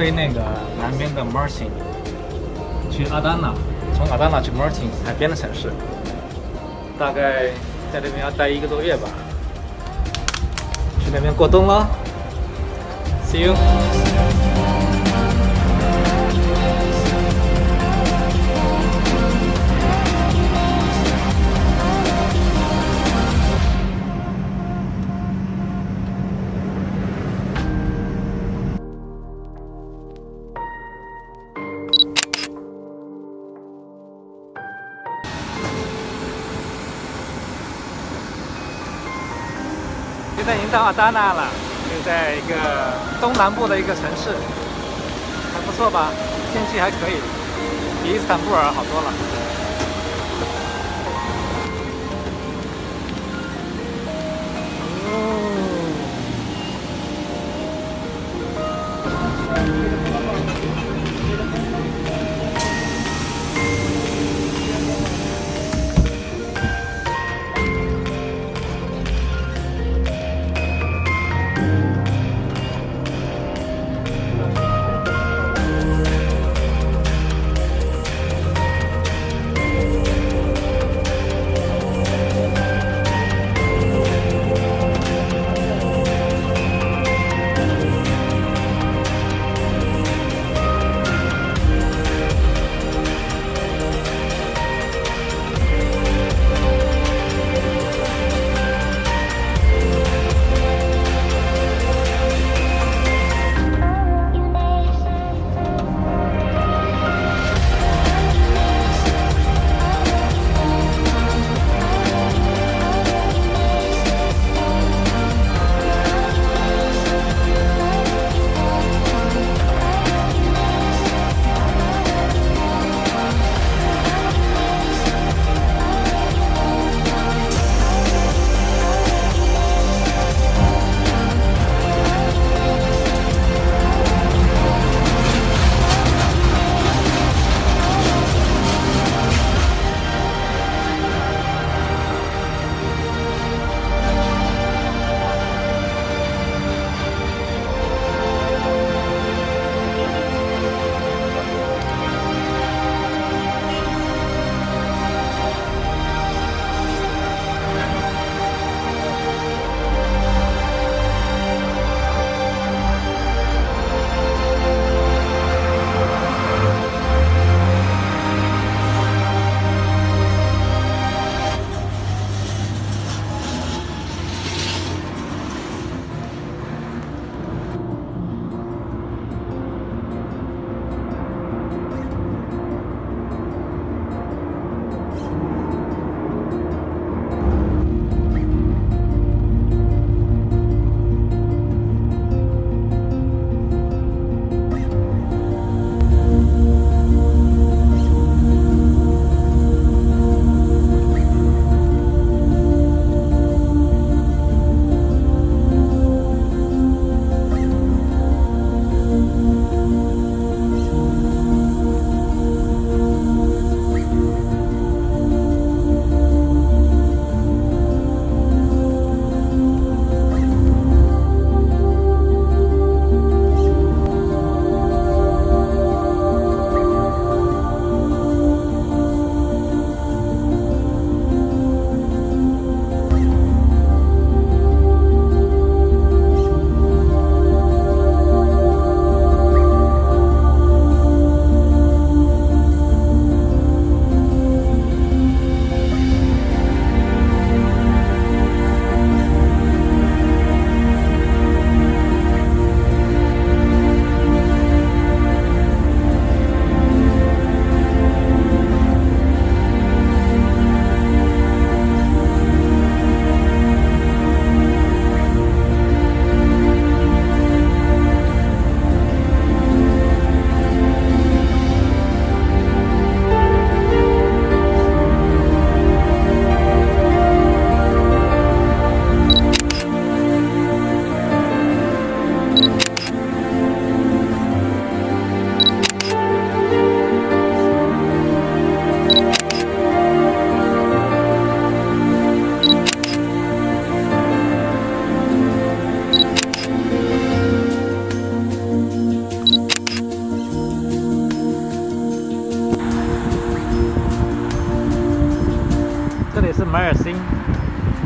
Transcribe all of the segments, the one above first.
飞那个南边的 Martin，去阿丹娜，从阿丹娜去 Martin 海边的城市，大概在这边要待一个多月吧。去那边过冬了，See you。在已经到阿达纳了，就在一个东南部的一个城市，还不错吧？天气还可以，比伊斯坦布尔好多了。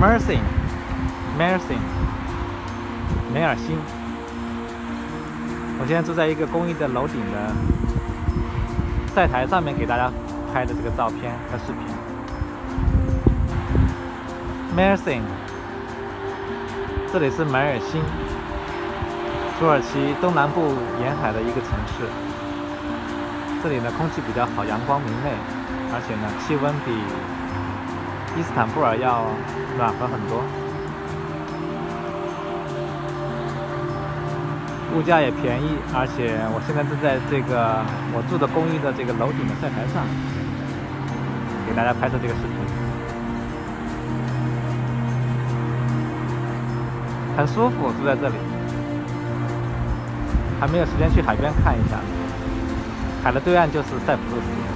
Mercy，Mercy，梅尔辛。我现在住在一个公寓的楼顶的晒台上面，给大家拍的这个照片和视频。Mersin，这里是梅尔辛，土耳其东南部沿海的一个城市。这里呢，空气比较好，阳光明媚，而且呢，气温比伊斯坦布尔要暖和很多。物价也便宜，而且我现在正在这个我住的公寓的这个楼顶的晒台上，给大家拍摄这个视频，很舒服，住在这里，还没有时间去海边看一下，海的对岸就是塞浦路斯。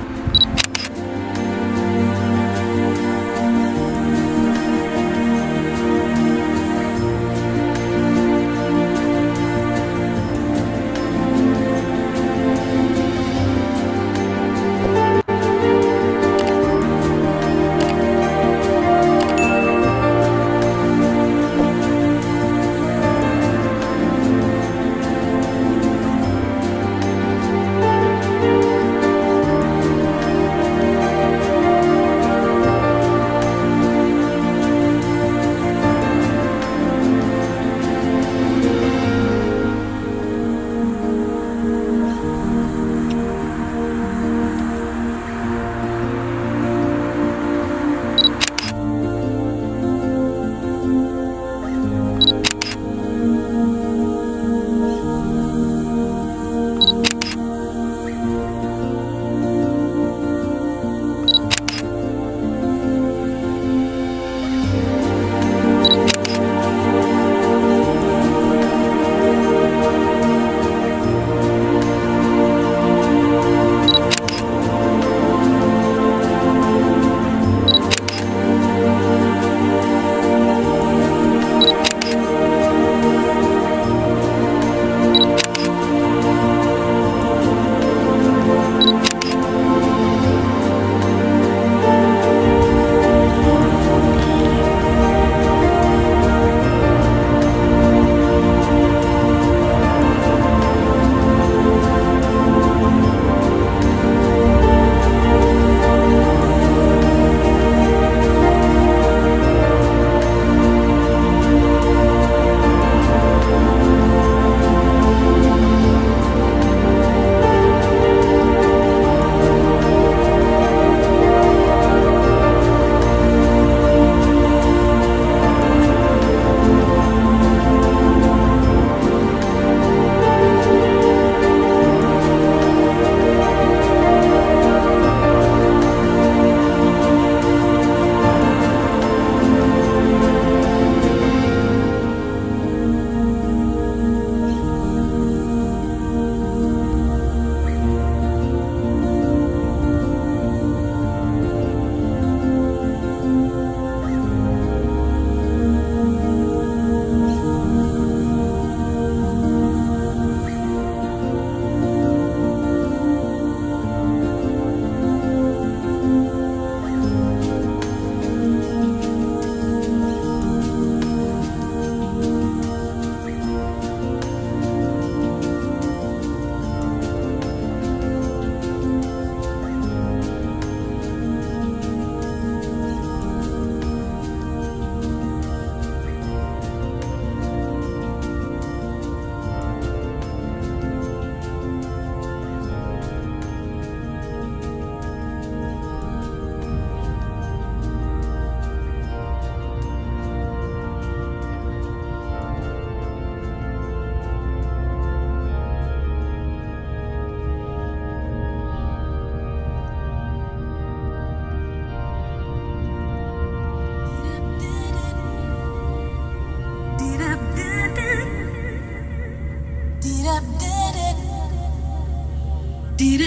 Did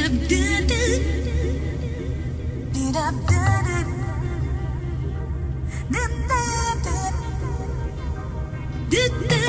they?